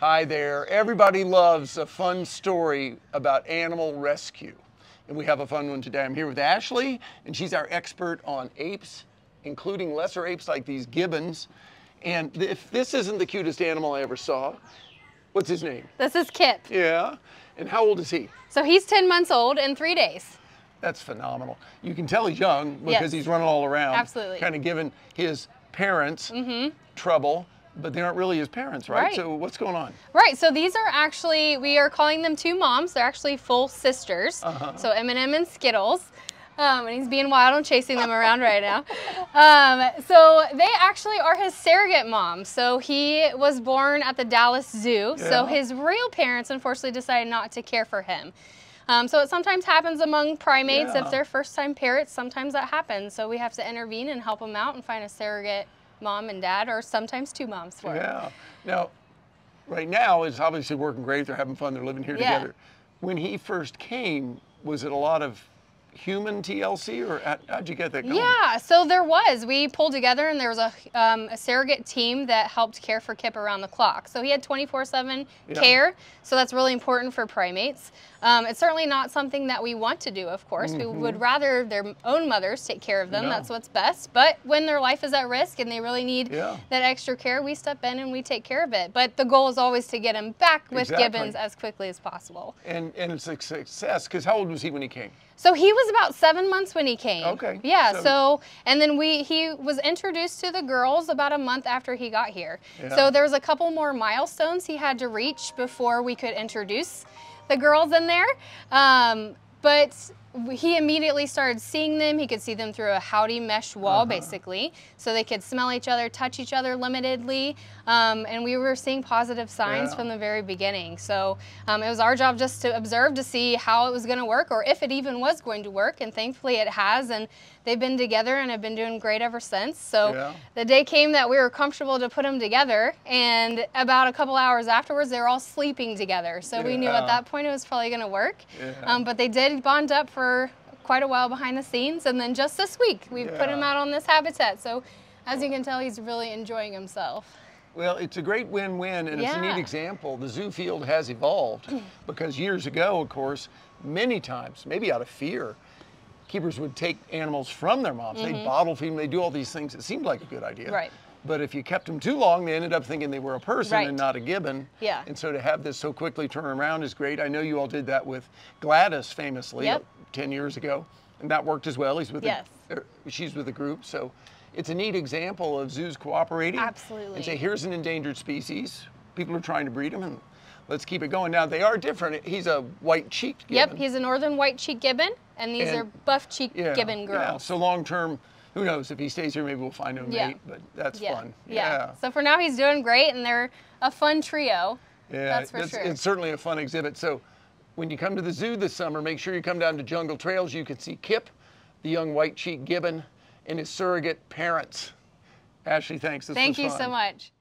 Hi there. Everybody loves a fun story about animal rescue. And we have a fun one today. I'm here with Ashley, and she's our expert on apes, including lesser apes like these gibbons. And if this isn't the cutest animal I ever saw, what's his name? This is Kip. Yeah. And how old is he? So he's 10 months old in three days. That's phenomenal. You can tell he's young because Yes. he's running all around. Absolutely. Kind of giving his parents mm-hmm. trouble, but they aren't really his parents, right? Right. So what's going on? Right, so these are actually, we are calling them two moms. They're actually full sisters. Uh-huh. So M&M and Skittles. Um, and he's being wild and chasing them around right now. Um, so they actually are his surrogate mom. So he was born at the Dallas Zoo. Yeah. So his real parents unfortunately decided not to care for him. Um, so it sometimes happens among primates Yeah. if they're first-time parents, Sometimes that happens. So we have to intervene and help them out and find a surrogate mom and dad, or sometimes two moms for 'em. Yeah. Now, right now it's obviously working great. They're having fun. They're living here Yeah. together. When he first came, was it a lot of human TLC, or how, how'd you get that going? Yeah, so there was. We pulled together and there was a, um, a surrogate team that helped care for Kip around the clock. So he had 24 7 Yeah. care. So that's really important for primates. Um, it's certainly not something that we want to do, of course. We would rather their own mothers take care of them. Mm-hmm. No. That's what's best. But when their life is at risk and they really need Yeah. that extra care, we step in and we take care of it. But the goal is always to get him back with Exactly. Gibbons as quickly as possible. And and it's a success because how old was he when he came? So he was about seven months when he came. Okay, Yeah. so- So, and then we he was introduced to the girls about a month after he got here. Yeah. So there was a couple more milestones he had to reach before we could introduce the girls in there. Um, but he immediately started seeing them. He could see them through a howdy mesh wall, Uh-huh. basically, so they could smell each other, touch each other limitedly, um, and we were seeing positive signs Yeah. from the very beginning. So um, it was our job just to observe to see how it was going to work, or if it even was going to work. And thankfully, it has, and they've been together and have been doing great ever since. So Yeah. the day came that we were comfortable to put them together, and about a couple hours afterwards, they were all sleeping together. So we knew at that point it was probably going to work. Yeah. Um, but they did bond up for quite a while behind the scenes, and then just this week we put him out on this habitat. So as you can tell, he's really enjoying himself. Well, it's a great win-win, and it's a neat example. The zoo field has evolved because years ago, of course, many times, maybe out of fear, keepers would take animals from their moms. They'd bottle feed them. They do all these things. It seemed like a good idea. Mm-hmm. Right. But if you kept them too long, they ended up thinking they were a person Right. and not a gibbon. Yeah. And so to have this so quickly turn around is great. I know you all did that with Gladys famously Yep. 10 years ago, and that worked as well. He's with Yes. a, er, she's with a group, so it's a neat example of zoos cooperating. Absolutely. And say, here's an endangered species. People are trying to breed them, and let's keep it going. Now they are different. He's a white-cheeked Yep, he's a northern white cheek gibbon, and these And- are buff cheek yeah, gibbon Yeah. girls. So long term, who knows? If he stays here, maybe we'll find him a Yeah. mate. But that's yeah. fun. Yeah. So for now, he's doing great, and they're a fun trio. Yeah, That's for it's, sure. it's certainly a fun exhibit. So when you come to the zoo this summer, make sure you come down to Jungle Trails. You can see Kip, the young white cheek gibbon, and his surrogate parents. Ashley, thanks. This Thank you fun. so much.